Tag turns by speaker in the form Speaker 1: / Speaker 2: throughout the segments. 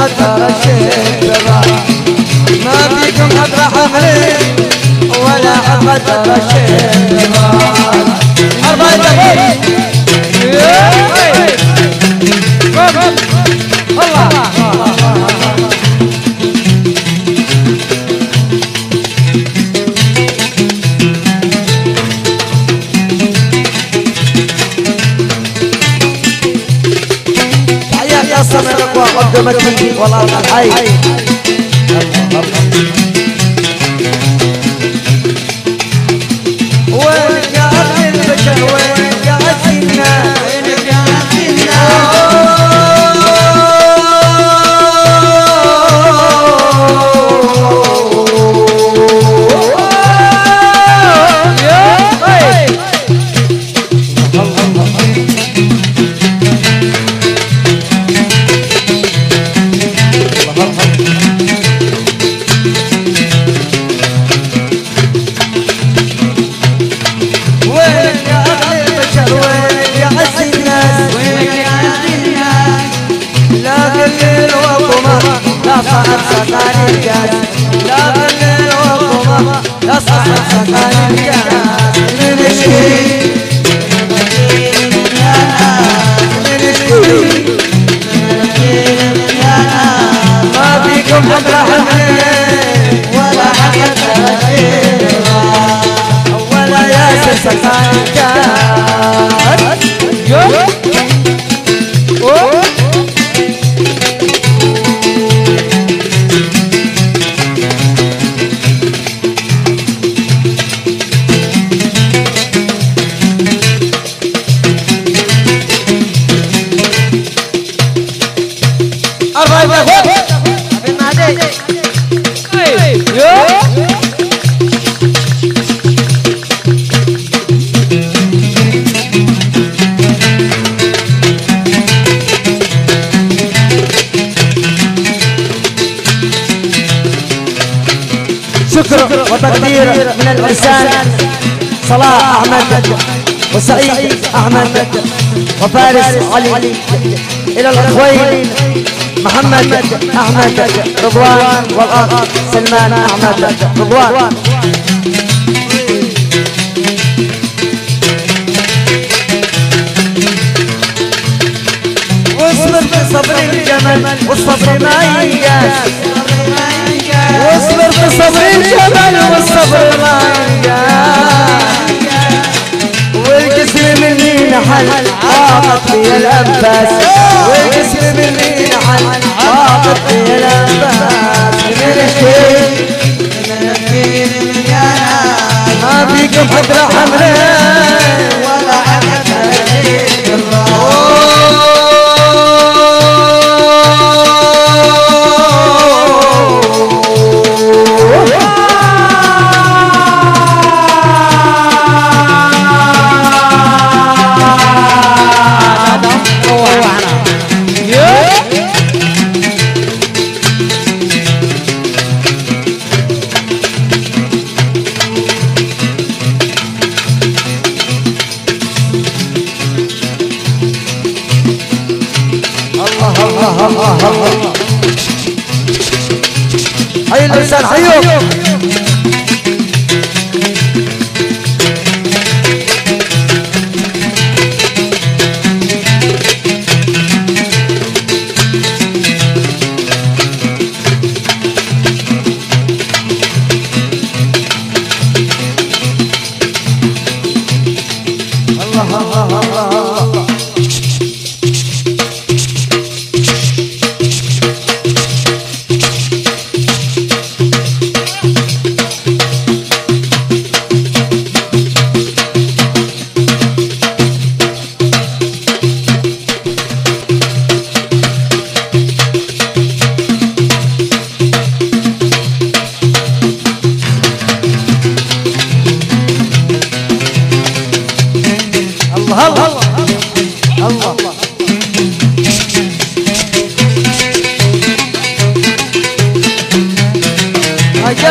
Speaker 1: حتى رشيت ما فيكم قدمك لي ولا الحي صلاح أحمد وسعيد أحمد وفارس علي. إلى الأخوين محمد أحمد رضوان والأخ سلمان أحمد رضوان. واصبر بصبر الجمل والصبر ما ينقاس واصبر بصبر الجمل والصبر ما ينقاس عن عاطت في الانفاس والجسم بالمين عن عاطت في الانفاس من الشيء من الشيء ما فيكم حد رحمنا حي اللسان حيو الله الله الله.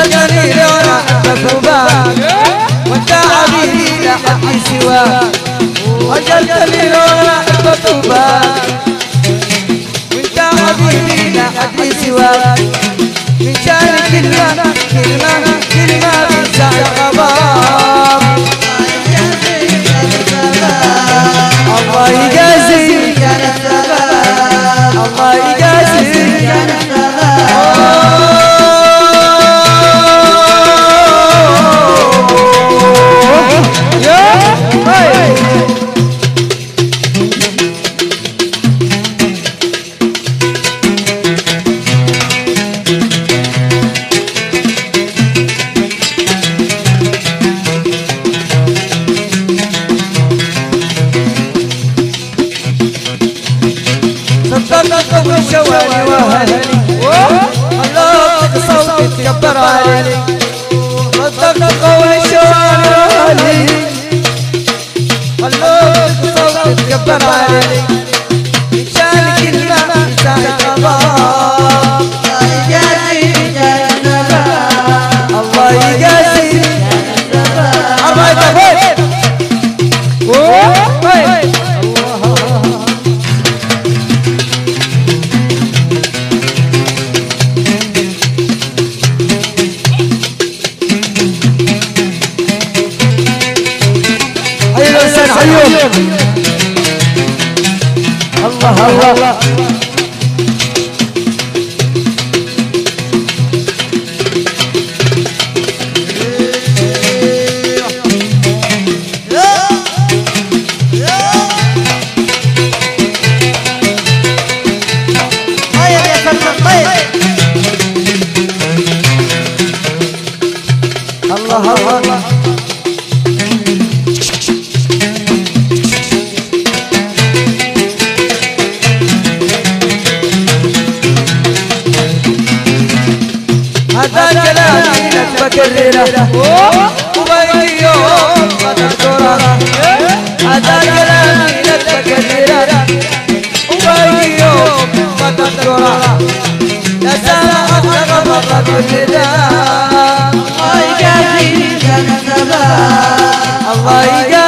Speaker 1: القليل وأنا بثوبان وانت عبيدي لا حد سواك من شان كلمة كلمة كلمة خلق قوشالي خلوك صوتك كبر عليك يا سلام تغمض كل الله يجازيك الثبات الله يجازيك.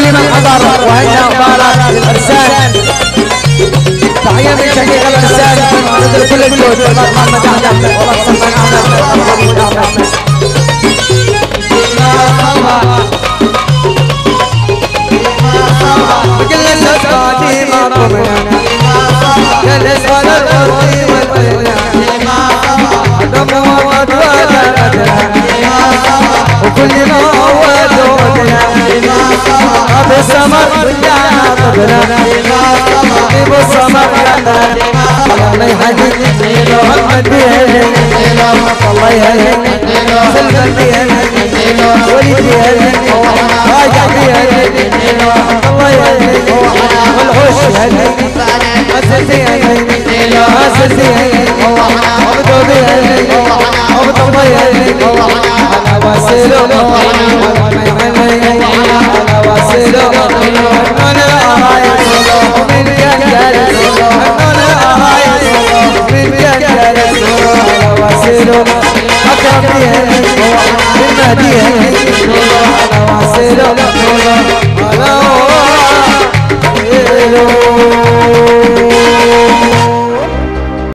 Speaker 1: لكل من حضر وعند أخبارك للإنسان تحية من شقيق الإنسان مثل كل الجود والله محمد والله سجنا بصمت ما يحدد محمد بيهن الله يهن سلمان بيهن وليد بيهن راجع بيهن الله يهن والحوش يهن مسلسي يهن مسلسي يهن عبدو بيهن عبد الله يهن أنا واسل الله أنا واسل الله idea.